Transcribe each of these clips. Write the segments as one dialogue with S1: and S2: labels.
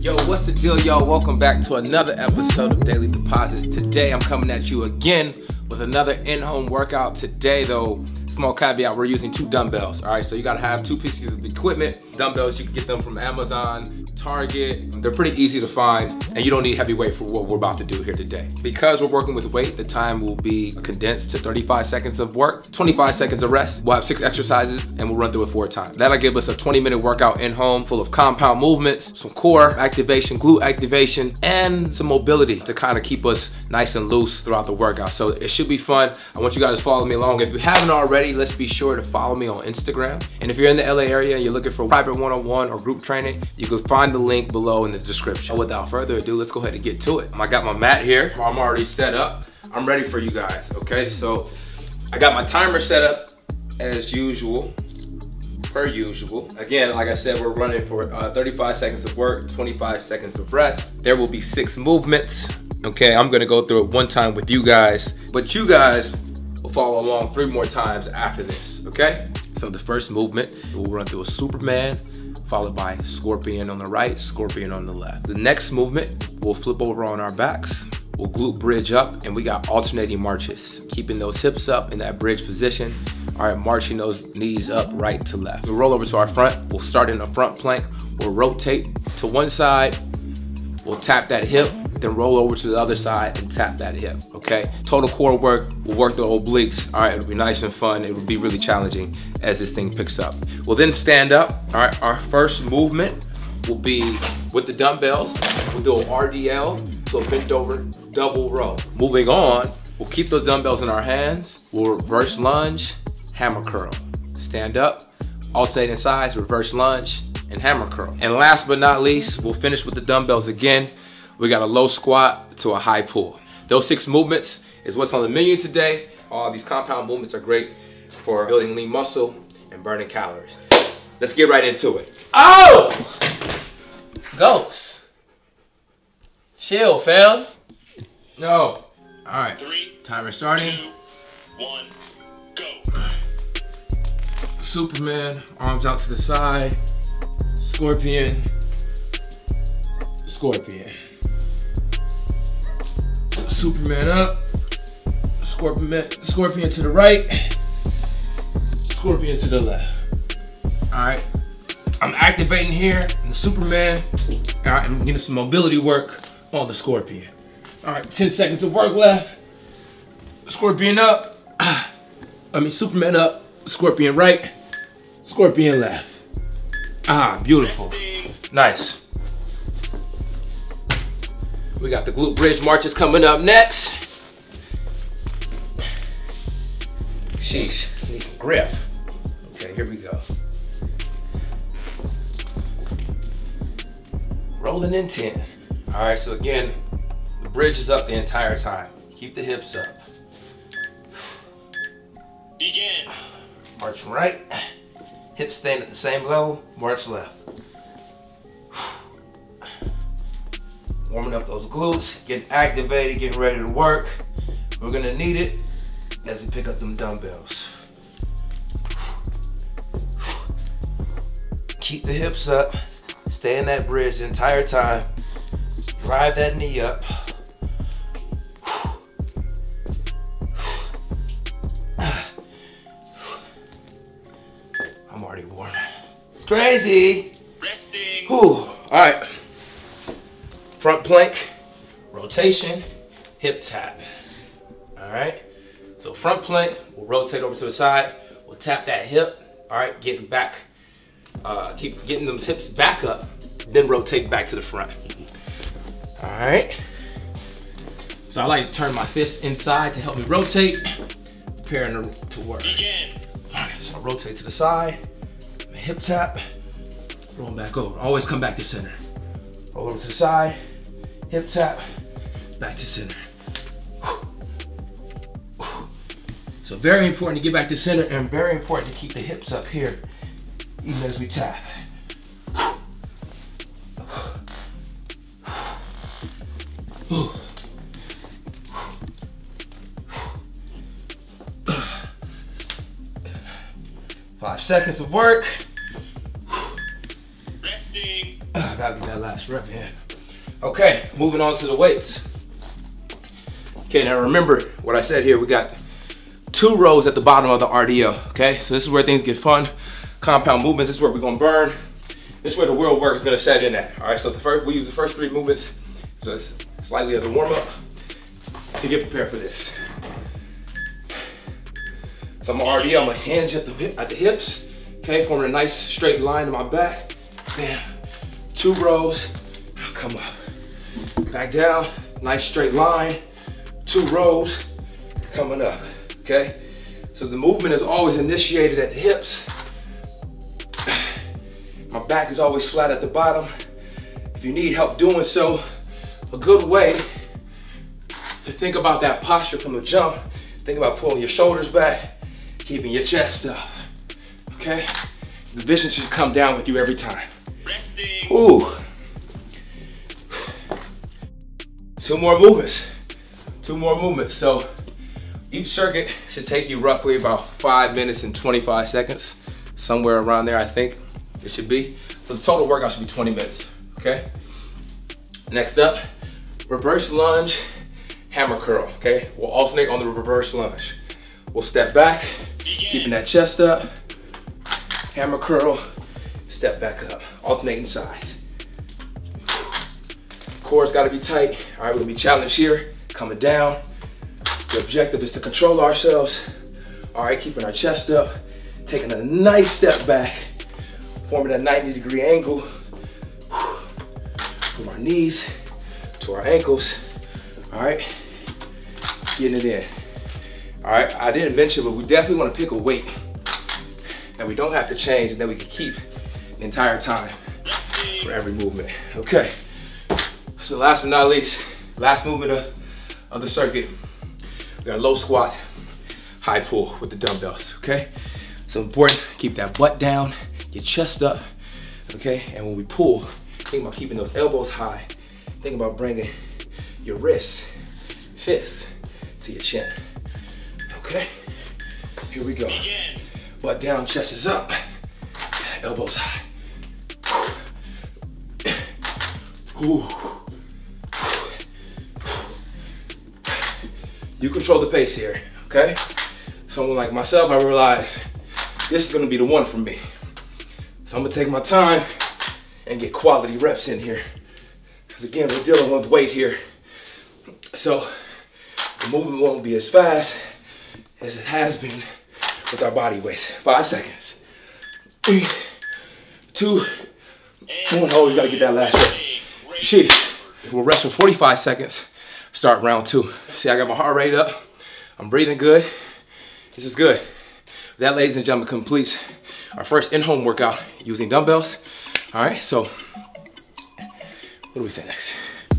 S1: Yo, what's the deal, y'all? Welcome back to another episode of Daily Deposits. Today, I'm coming at you again with another in-home workout. Today, though, small caveat, we're using two dumbbells. All right, so you gotta have two pieces of equipment. Dumbbells, you can get them from Amazon, Target. They're pretty easy to find, and you don't need heavy weight for what we're about to do here today. Because we're working with weight, the time will be condensed to 35 seconds of work, 25 seconds of rest. We'll have six exercises, and we'll run through it four times. That'll give us a 20 minute workout in home full of compound movements, some core activation, glute activation, and some mobility to kind of keep us nice and loose throughout the workout. So it should be fun. I want you guys to follow me along. If you haven't already, let's be sure to follow me on Instagram. And if you're in the LA area and you're looking for private one-on-one or group training, you can find the link below in the description. Without further ado, let's go ahead and get to it. I got my mat here. I'm already set up. I'm ready for you guys, okay? So I got my timer set up as usual per usual. Again, like I said, we're running for uh, 35 seconds of work, 25 seconds of rest. There will be six movements. Okay, I'm gonna go through it one time with you guys, but you guys will follow along three more times after this, okay? So the first movement, we'll run through a Superman, followed by scorpion on the right, scorpion on the left. The next movement, we'll flip over on our backs, we'll glute bridge up, and we got alternating marches, keeping those hips up in that bridge position. All right, marching those knees up right to left. We'll roll over to our front. We'll start in a front plank. We'll rotate to one side. We'll tap that hip, then roll over to the other side and tap that hip, okay? Total core work, we'll work the obliques. All right, it'll be nice and fun. It will be really challenging as this thing picks up. We'll then stand up. All right, our first movement will be with the dumbbells. We'll do an RDL so bent over double row. Moving on, we'll keep those dumbbells in our hands. We'll reverse lunge, hammer curl. Stand up, alternating sides, reverse lunge, and hammer curl. And last but not least, we'll finish with the dumbbells again. We got a low squat to a high pull. Those six movements is what's on the menu today. All these compound movements are great for building lean muscle and burning calories. Let's get right into it. Oh! Ghost. Chill, fam. No. All right.
S2: Three,
S1: Timer starting.
S2: two, one, go.
S1: Superman, arms out to the side. Scorpion. Scorpion. Superman up. Scorpion, scorpion to the right. Scorpion to the left. All right. I'm activating here the Superman. I'm getting some mobility work on the Scorpion. All right, 10 seconds of work left. Scorpion up. I mean, Superman up. Scorpion right. Scorpion left. Ah, beautiful. Nice. We got the glute bridge marches coming up next. Sheesh, need some grip. Okay, here we go. Rolling in 10. All right, so again, the bridge is up the entire time. Keep the hips up.
S2: Begin.
S1: March right, hips staying at the same level, march left. Warming up those glutes, getting activated, getting ready to work. We're gonna need it as we pick up them dumbbells. Keep the hips up, stay in that bridge the entire time. Drive that knee up. Crazy.
S2: Resting.
S1: Whew. All right. Front plank, rotation, hip tap. All right. So front plank, we'll rotate over to the side. We'll tap that hip. All right, getting back. Uh, keep getting those hips back up, then rotate back to the front. All right. So I like to turn my fist inside to help me rotate, preparing to, to work.
S2: Begin.
S1: Alright, so I rotate to the side, hip tap, rolling back over. Always come back to center. Roll over to the side, hip tap, back to center. So very important to get back to center and very important to keep the hips up here, even as we tap. Five seconds of work. Gotta get that last rep in. Okay, moving on to the weights. Okay, now remember what I said here. We got two rows at the bottom of the RDL, okay? So this is where things get fun. Compound movements, this is where we're gonna burn. This is where the real work is gonna set in at. All right, so the first, we use the first three movements so it's slightly as a warm up to get prepared for this. So I'm already, I'm gonna hinge at the, at the hips, okay, forming a nice straight line in my back. Bam, two rows, ah, come up. Back down, nice straight line, two rows, coming up, okay? So the movement is always initiated at the hips. My back is always flat at the bottom. If you need help doing so, a good way to think about that posture from the jump, think about pulling your shoulders back, keeping your chest up, okay? The vision should come down with you every time. Ooh. Two more movements. Two more movements. So each circuit should take you roughly about five minutes and 25 seconds. Somewhere around there, I think it should be. So the total workout should be 20 minutes, okay? Next up, reverse lunge, hammer curl, okay? We'll alternate on the reverse lunge. We'll step back, keeping that chest up, hammer curl, step back up, alternating sides. Core's gotta be tight. All right, we're gonna be challenged here, coming down. The objective is to control ourselves. All right, keeping our chest up, taking a nice step back, forming a 90 degree angle from our knees to our ankles. All right, getting it in. All right, I didn't mention, but we definitely wanna pick a weight that we don't have to change and that we can keep the entire time for every movement. Okay, so last but not least, last movement of, of the circuit, we got a low squat, high pull with the dumbbells, okay? So important, keep that butt down, your chest up, okay? And when we pull, think about keeping those elbows high. Think about bringing your wrists, fists to your chin, okay? Here we go. Butt down, chest is up, elbows high. Ooh. You control the pace here, okay? Someone like myself, I realize this is gonna be the one for me. So I'm gonna take my time and get quality reps in here. Because again, we're dealing with weight here. So the movement won't be as fast as it has been with our body weights. Five seconds. Three, two, one. Always gotta get that last rep. Sheesh. We'll rest for 45 seconds. Start round two. See, I got my heart rate up. I'm breathing good. This is good. That, ladies and gentlemen, completes our first in-home workout using dumbbells. All right, so what do we say next?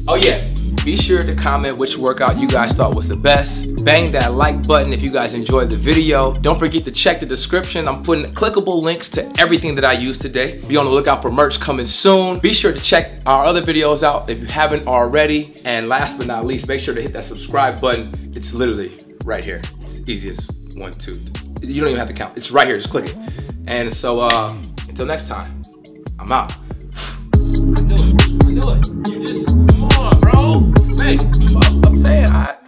S1: Oh yeah, be sure to comment which workout you guys thought was the best. Bang that like button if you guys enjoyed the video. Don't forget to check the description. I'm putting clickable links to everything that I used today. Be on the lookout for merch coming soon. Be sure to check our other videos out if you haven't already. And last but not least, make sure to hit that subscribe button. It's literally right here. It's easy as one, two. You don't even have to count. It's right here, just click it. And so uh, until next time, I'm out. I knew it. I knew it. You just come on, bro. Hey, I'm saying I.